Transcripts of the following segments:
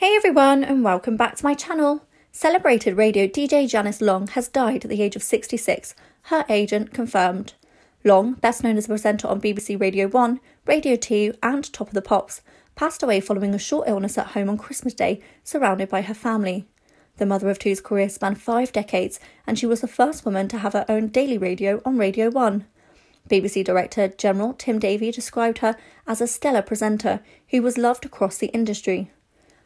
Hey everyone, and welcome back to my channel. Celebrated radio DJ Janice Long has died at the age of 66, her agent confirmed. Long, best known as a presenter on BBC Radio 1, Radio 2, and Top of the Pops, passed away following a short illness at home on Christmas Day, surrounded by her family. The mother of two's career spanned five decades, and she was the first woman to have her own daily radio on Radio 1. BBC Director General Tim Davie described her as a stellar presenter who was loved across the industry.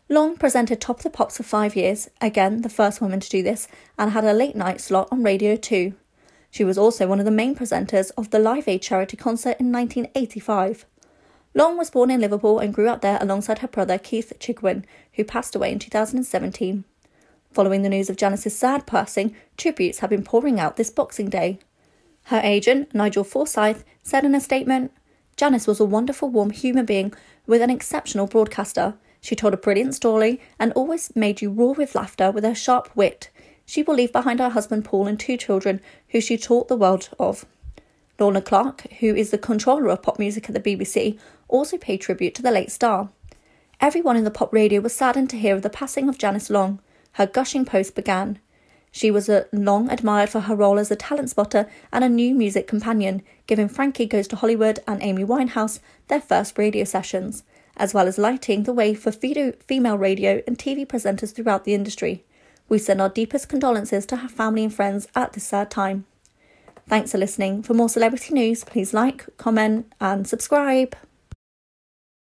Long presented Top of the Pops for five years, again the first woman to do this, and had a late night slot on Radio 2. She was also one of the main presenters of the Live Aid charity concert in 1985. Long was born in Liverpool and grew up there alongside her brother Keith Chegwin, who passed away in 2017. Following the news of Janice's sad passing, tributes have been pouring out this Boxing Day. Her agent, Nigel Forsyth, said in a statement Janice was a wonderful, warm human being with an exceptional broadcaster. She told a brilliant story and always made you roar with laughter with her sharp wit. She will leave behind her husband Paul and two children who she taught the world of. Lorna Clark, who is the controller of pop music at the BBC, also paid tribute to the late star. Everyone in the pop radio was saddened to hear of the passing of Janice Long. Her gushing post began. She was uh, long admired for her role as a talent spotter and a new music companion, giving Frankie Goes to Hollywood and Amy Winehouse their first radio sessions as well as lighting the way for female radio and TV presenters throughout the industry. We send our deepest condolences to her family and friends at this sad time. Thanks for listening. For more celebrity news, please like, comment, and subscribe.